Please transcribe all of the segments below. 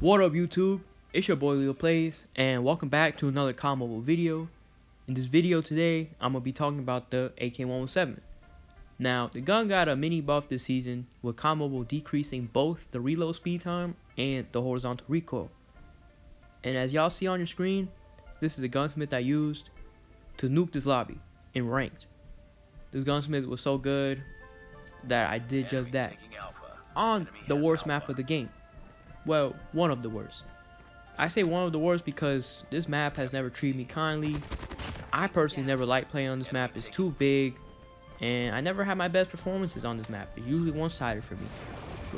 What up YouTube? It's your boy Leo Plays and welcome back to another COD Mobile video. In this video today, I'm going to be talking about the AK-117. Now, the gun got a mini buff this season with COD Mobile decreasing both the reload speed time and the horizontal recoil. And as y'all see on your screen, this is the gunsmith I used to nuke this lobby in ranked. This gunsmith was so good that I did just that on the worst map of the game. Well, one of the worst. I say one of the worst because this map has never treated me kindly. I personally never like playing on this map. It's too big. And I never had my best performances on this map. It's usually one-sided for me.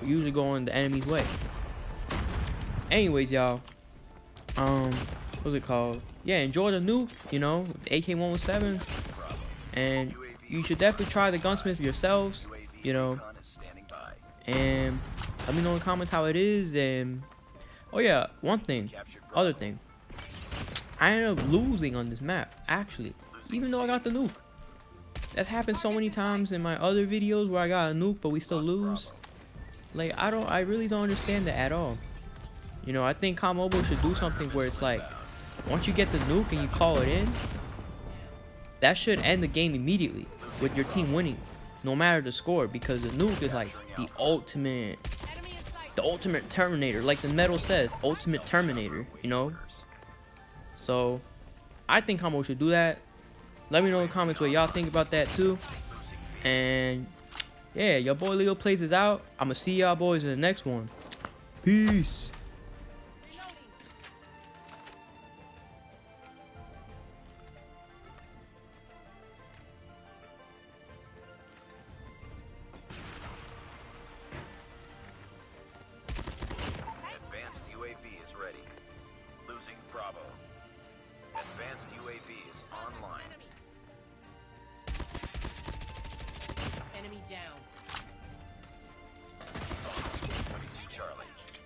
usually going the enemy's way. Anyways, y'all. Um, what's it called? Yeah, enjoy the nuke, you know, AK-117. And you should definitely try the gunsmith yourselves, you know. And let me know in the comments how it is. And oh yeah, one thing, other thing. I ended up losing on this map, actually, even though I got the nuke. That's happened so many times in my other videos where I got a nuke, but we still lose. Like, I don't, I really don't understand that at all. You know, I think COD should do something where it's like, once you get the nuke and you call it in, that should end the game immediately with your team winning no matter the score because the nuke is like the ultimate the ultimate terminator like the medal says ultimate terminator you know? So i think Homo should do that. Let me know in the comments what y'all think about that too. And yeah your boy leo plays is out. I'm gonna see y'all boys in the next one. Peace online. Enemy, down. Charlie.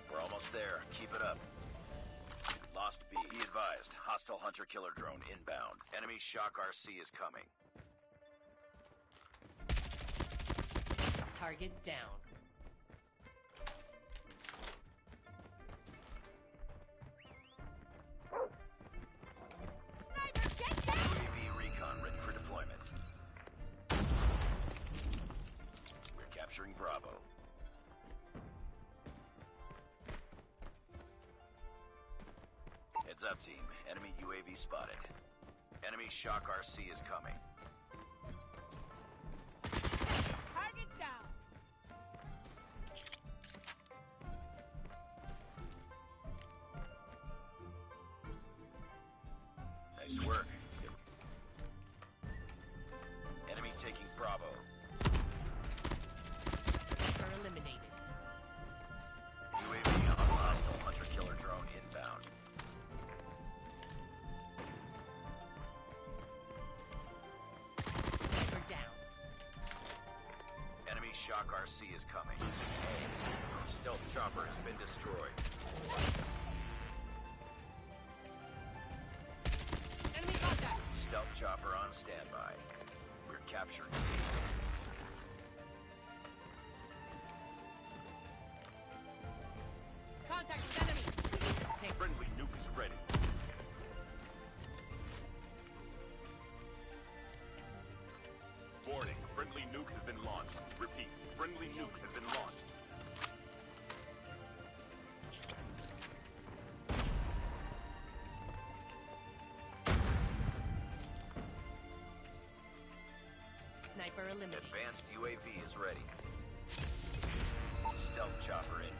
We're almost there. Keep it up. Lost B. Be advised. Hostile hunter-killer drone inbound. Enemy Shock RC is coming. Target down. Bravo. Heads up, team. Enemy UAV spotted. Enemy Shock RC is coming. Shock RC is coming. Our Stealth chopper has been destroyed. Enemy contact! Stealth chopper on standby. We're capturing. Warning, friendly nuke has been launched. Repeat, friendly nuke has been launched. Sniper eliminated. Advanced UAV is ready. Stealth chopper in.